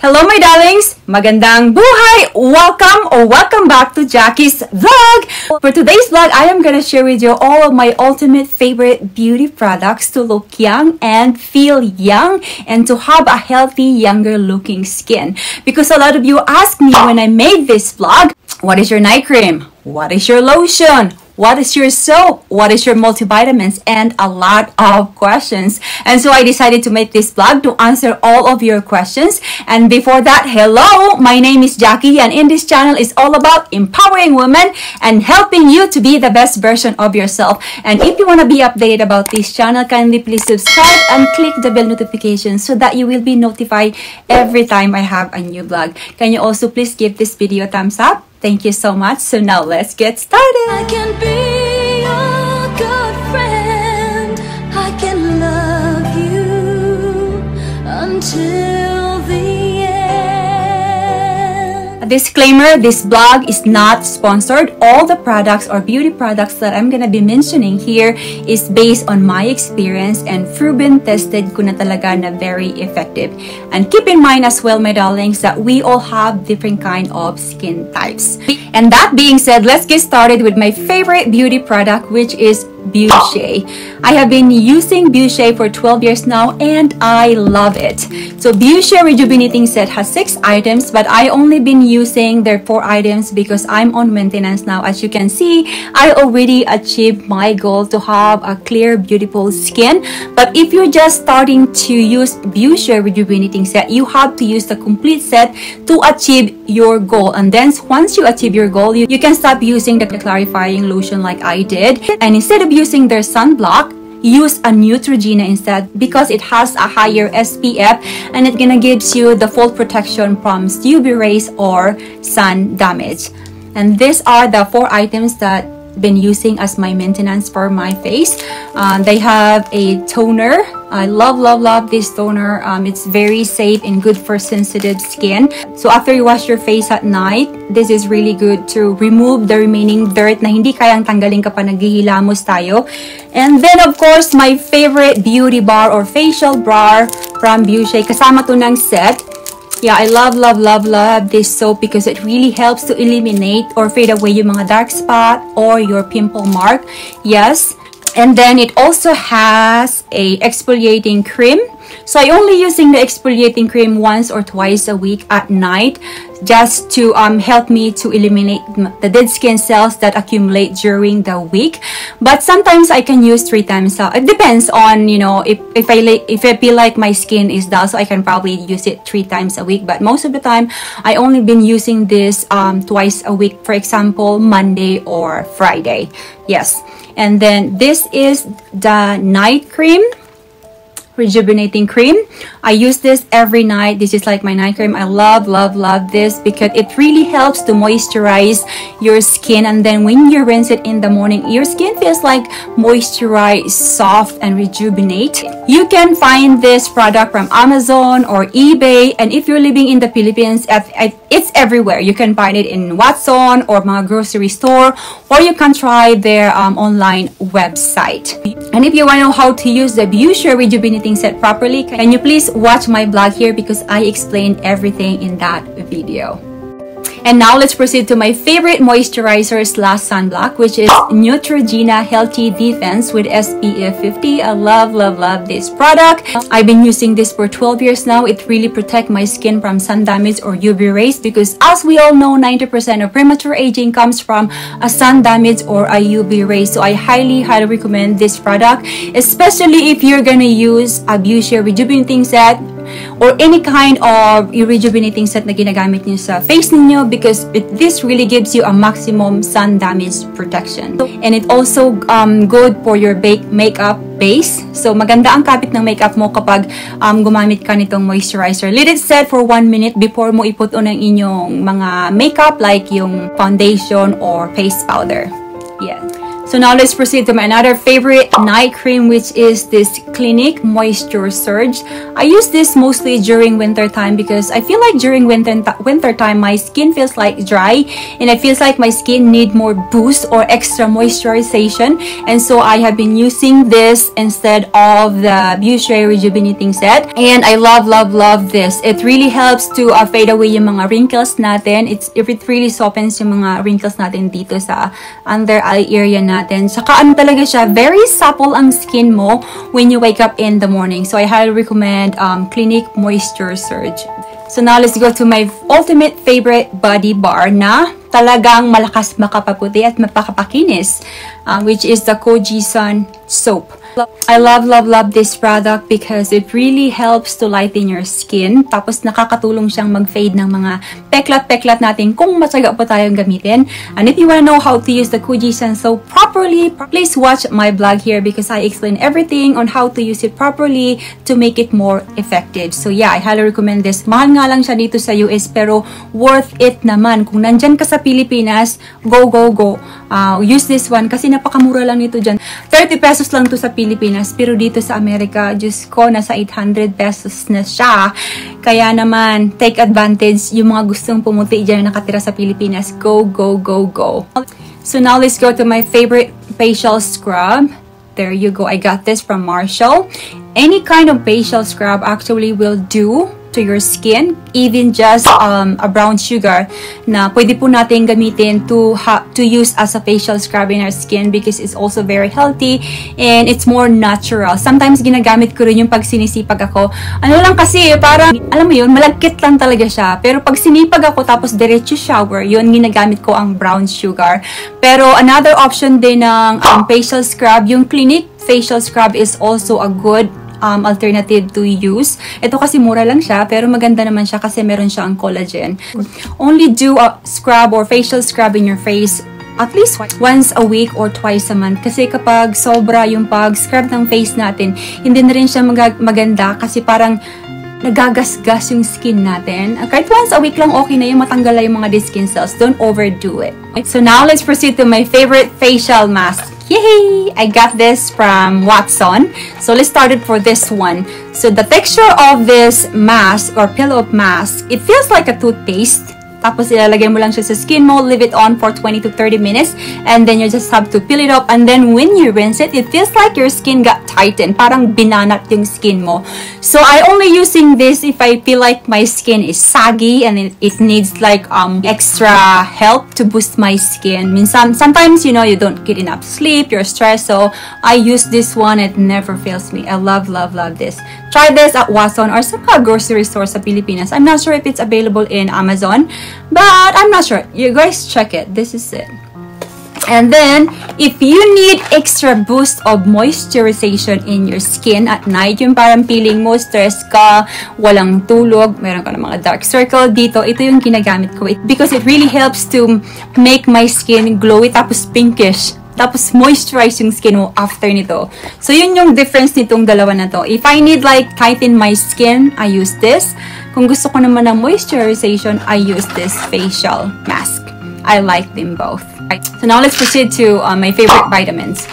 Hello my darlings! Magandang buhay! Welcome or welcome back to Jackie's vlog! For today's vlog, I am gonna share with you all of my ultimate favorite beauty products to look young and feel young and to have a healthy, younger looking skin. Because a lot of you asked me when I made this vlog, what is your night cream? What is your lotion? What is your soap, what is your multivitamins, and a lot of questions. And so I decided to make this blog to answer all of your questions. And before that, hello, my name is Jackie, and in this channel is all about empowering women and helping you to be the best version of yourself. And if you want to be updated about this channel, kindly please subscribe and click the bell notification so that you will be notified every time I have a new blog. Can you also please give this video a thumbs up? Thank you so much. So now let's get started. Disclaimer, this blog is not sponsored. All the products or beauty products that I'm gonna be mentioning here is based on my experience and proven tested ko talaga na very effective. And keep in mind as well, my darlings, that we all have different kind of skin types. And that being said, let's get started with my favorite beauty product, which is Beauche. I have been using Beauche for 12 years now and I love it. So Beauche Rejuvenating Set has 6 items but I only been using their 4 items because I'm on maintenance now. As you can see, I already achieved my goal to have a clear, beautiful skin. But if you're just starting to use Beauche Rejuvenating Set, you have to use the complete set to achieve your goal. And then once you achieve your goal, you, you can stop using the clarifying lotion like I did. And instead of using their sunblock, use a Neutrogena instead because it has a higher SPF and it gonna gives you the full protection from UV rays or sun damage. And these are the four items that been using as my maintenance for my face. Uh, they have a toner. I love, love, love this toner. Um, it's very safe and good for sensitive skin. So after you wash your face at night, this is really good to remove the remaining dirt na hindi kayang tanggalin kapag naghihilamos tayo. And then of course, my favorite beauty bar or facial bar from Boucher. Kasama to ng set. Yeah, I love, love, love, love this soap because it really helps to eliminate or fade away yung mga dark spot or your pimple mark. Yes. And then it also has a exfoliating cream. So I only using the exfoliating cream once or twice a week at night just to um, help me to eliminate the dead skin cells that accumulate during the week. But sometimes I can use three times. Uh, it depends on, you know, if, if, I if I feel like my skin is dull, so I can probably use it three times a week. But most of the time, I only been using this um, twice a week. For example, Monday or Friday. Yes. And then this is the night cream rejuvenating cream. I use this every night. This is like my night cream. I love love love this because it really helps to moisturize your skin. And then when you rinse it in the morning your skin feels like moisturized soft and rejuvenate. You can find this product from amazon or ebay. And if you're living in the philippines it's everywhere. You can find it in watson or my grocery store or you can try their um, online website. And if you want to know how to use the Beauche rejuvenating set properly, can you please watch my blog here because I explained everything in that video. And now let's proceed to my favorite moisturizer slash sunblock, which is Neutrogena Healthy Defense with SPF 50. I love, love, love this product. I've been using this for 12 years now. It really protects my skin from sun damage or UV rays because as we all know, 90% of premature aging comes from a sun damage or a UV ray. So I highly, highly recommend this product, especially if you're gonna use a Beauche Rejuvenating Set or any kind of rejuvenating set na ginagamit niyo sa face niyo because it, this really gives you a maximum sun damage protection. And it also um, good for your bake makeup base. So, maganda ang kapit ng makeup mo kapag um, gumamit ka nitong moisturizer. Let it set for 1 minute before mo iput on ang inyong mga makeup like yung foundation or face powder. Yeah. So now let's proceed to my another favorite night cream which is this Clinique Moisture Surge. I use this mostly during winter time because I feel like during winter winter time my skin feels like dry and it feels like my skin need more boost or extra moisturization and so I have been using this instead of the Beauche Rejuvenating Set and I love love love this. It really helps to uh, fade away yung mga wrinkles natin. It's, it really softens yung mga wrinkles natin dito sa under eye area natin. Saka ano talaga siya, very supple ang skin mo when you wake up in the morning. So I highly recommend um, Clinique Moisture Surge. So now let's go to my ultimate favorite body bar na talagang malakas makapaputi at mapakapakinis, uh, which is the Kojisan soap. I love, love, love this product because it really helps to lighten your skin. Tapos nakakatulong siyang mag-fade ng mga peklat-peklat natin kung matyaga po tayong gamitin. And if you wanna know how to use the Kuji Senso properly, please watch my blog here because I explain everything on how to use it properly to make it more effective. So yeah, I highly recommend this. Mahal nga lang siya dito sa US pero worth it naman. Kung nandyan ka sa Pilipinas, go, go, go. Uh, use this one kasi napakamura lang nito dyan. 30 pesos lang to sa Pilipinas. Pero dito sa Amerika, Diyos ko, nasa 800 pesos na siya. Kaya naman, take advantage yung mga gustong pumuti dyan na nakatira sa Pilipinas. Go, go, go, go. So now let's go to my favorite facial scrub. There you go. I got this from Marshall. Any kind of facial scrub actually will do to your skin, even just um, a brown sugar na pwede po natin gamitin to, to use as a facial scrub in our skin because it's also very healthy and it's more natural. Sometimes ginagamit ko rin yung pag sinisipag ako. Ano lang kasi, parang, alam mo yun, malagkit lang talaga siya. Pero pag sinipag ako tapos diretso shower, yun ginagamit ko ang brown sugar. Pero another option din ng um, facial scrub, yung Clinique facial scrub is also a good um, alternative to use. Ito kasi mura lang siya, pero maganda naman siya kasi meron siya ang collagen. Only do a scrub or facial scrub in your face at least once a week or twice a month. Kasi kapag sobra yung pag-scrub ng face natin, hindi na rin siya mag maganda kasi parang nagagasgas yung skin natin. Kahit once a week lang okay na yung matanggal yung mga dead skin cells. Don't overdo it. So now let's proceed to my favorite facial mask. Yay! I got this from Watson. So let's start it for this one. So the texture of this mask or pillow mask, it feels like a toothpaste. Tapos ilalagay mo lang siya sa skin mo, leave it on for 20 to 30 minutes, and then you just have to peel it up. And then when you rinse it, it feels like your skin got tightened. Parang binanat yung skin mo. So I only using this if I feel like my skin is saggy and it, it needs like um extra help to boost my skin. I mean, some, sometimes, you know, you don't get enough sleep, you're stressed. So I use this one. It never fails me. I love, love, love this. Try this at Watson or sa grocery store sa Pilipinas. I'm not sure if it's available in Amazon. But I'm not sure. You guys check it. This is it. And then, if you need extra boost of moisturization in your skin at night, yung parang feeling mo, stress ka, walang tulog, meron ka ng mga dark circle dito, ito yung ginagamit ko. Because it really helps to make my skin glowy tapos pinkish. Tapos moisturize yung skin mo after nito. So, yun yung difference nitong dalawa na to. If I need like tighten my skin, I use this. Kung gusto ko naman ng moisturization, I use this facial mask. I like them both. So now let's proceed to uh, my favorite vitamins.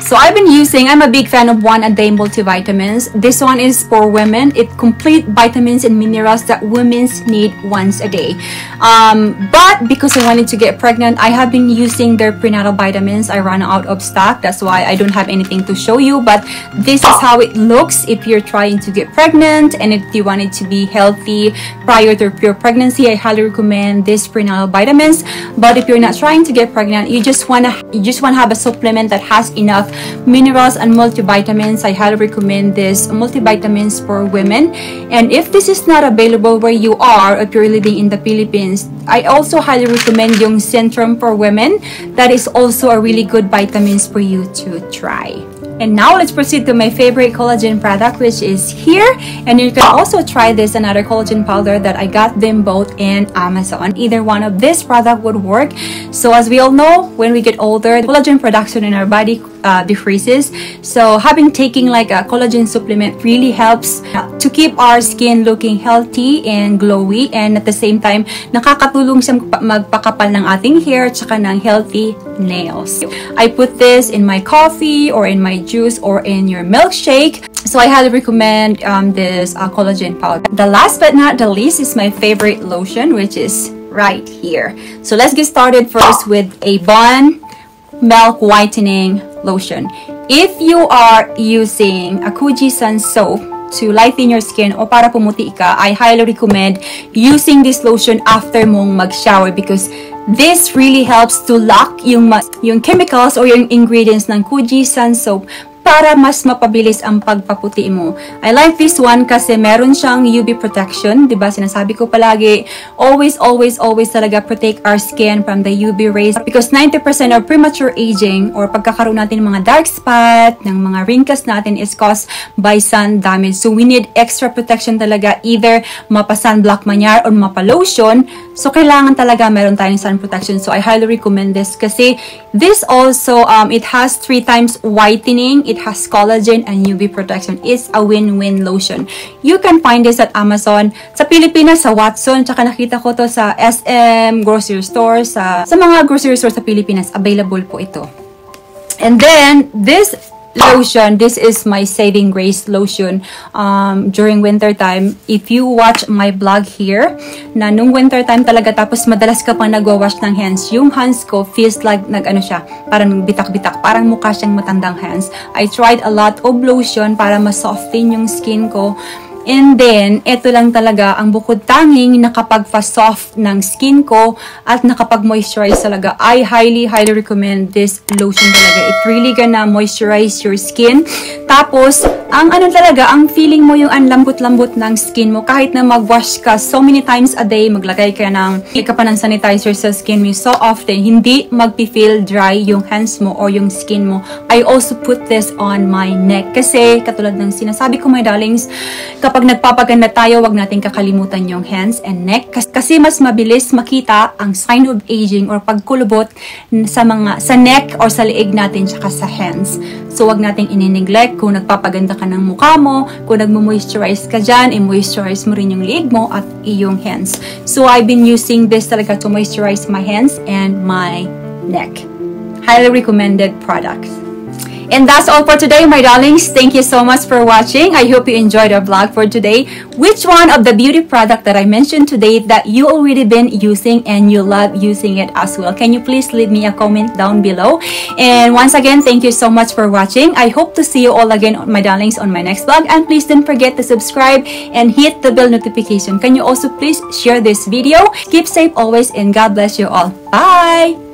So I've been using, I'm a big fan of one a day multivitamins. This one is for women. It complete vitamins and minerals that women need once a day. Um, but because I wanted to get pregnant, I have been using their prenatal vitamins. I ran out of stock. That's why I don't have anything to show you. But this is how it looks if you're trying to get pregnant and if you wanted to be healthy prior to your pregnancy. I highly recommend this prenatal vitamins. But if you're not trying to get pregnant, you just wanna you just wanna have a supplement that has enough minerals and multivitamins. I highly recommend this multivitamins for women. And if this is not available where you are if you're living in the philippines i also highly recommend yung centrum for women. That is also a really good vitamins for you to try and now let's proceed to my favorite collagen product, which is here. And you can also try this another collagen powder that I got them both in Amazon. Either one of this product would work. So as we all know, when we get older, collagen production in our body uh, decreases. So having taking like a collagen supplement really helps to keep our skin looking healthy and glowy and at the same time, nakakatulong siyang magpakapal ng ating hair tsaka ng healthy nails. I put this in my coffee or in my juice or in your milkshake. So I highly recommend um, this uh, collagen powder. The last but not the least is my favorite lotion which is right here. So let's get started first with a Bonn Milk Whitening Lotion. If you are using a Kojie San soap to lighten your skin o para pumuti ka, I highly recommend using this lotion after mong mag-shower because this really helps to lock yung, yung chemicals or yung ingredients ng Kuji-san soap para mas mapabilis ang pagpaputi mo. I like this one kasi meron siyang UV protection, ba? Sinasabi ko palagi, always always always talaga protect our skin from the UV rays because 90% of premature aging or pagkakaroon natin ng mga dark spot, ng mga wrinkles natin is caused by sun damage. So we need extra protection talaga either mapa-sunblock man yan or mapa-lotion. So kailangan talaga meron tayong sun protection. So I highly recommend this kasi this also um it has three times whitening it has collagen and UV protection. It's a win-win lotion. You can find this at Amazon. Sa Pilipinas, sa Watson, tsaka nakita ko to sa SM, grocery store, sa, sa mga grocery store sa Pilipinas, available po ito. And then, this lotion. This is my saving grace lotion um, during winter time. If you watch my blog here, na nung winter time talaga tapos madalas ka pang nagwa-wash ng hands, yung hands ko feels like nag-ano siya, parang bitak-bitak, parang mukha siyang matandang hands. I tried a lot of lotion para ma-soften yung skin ko. And then, ito lang talaga ang bukod tanging nakapag-soft ng skin ko at nakapag-moisturize talaga. I highly, highly recommend this lotion talaga. It really gonna moisturize your skin. Tapos, ang ano talaga, ang feeling mo yung ang lambot-lambot ng skin mo. Kahit na mag-wash ka so many times a day, maglagay ka ng, ka pa ng sanitizer sa skin mo so often, hindi magpi-feel dry yung hands mo or yung skin mo. I also put this on my neck. Kasi, katulad ng sinasabi ko, my darlings, kapag nagpapaganda tayo, wag natin kakalimutan yung hands and neck kasi mas mabilis makita ang sign of aging or pagkulubot sa mga sa neck or sa liig natin tsaka sa hands. So wag nating inineglect kung nagpapaganda ka ng mukha mo, kung nagmo-moisturize ka dyan, i-moisturize mo rin yung liig mo at iyong hands. So I've been using this talaga to moisturize my hands and my neck. Highly recommended products. And that's all for today, my darlings. Thank you so much for watching. I hope you enjoyed our vlog for today. Which one of the beauty product that I mentioned today that you already been using and you love using it as well? Can you please leave me a comment down below? And once again, thank you so much for watching. I hope to see you all again, my darlings, on my next vlog. And please don't forget to subscribe and hit the bell notification. Can you also please share this video? Keep safe always and God bless you all. Bye!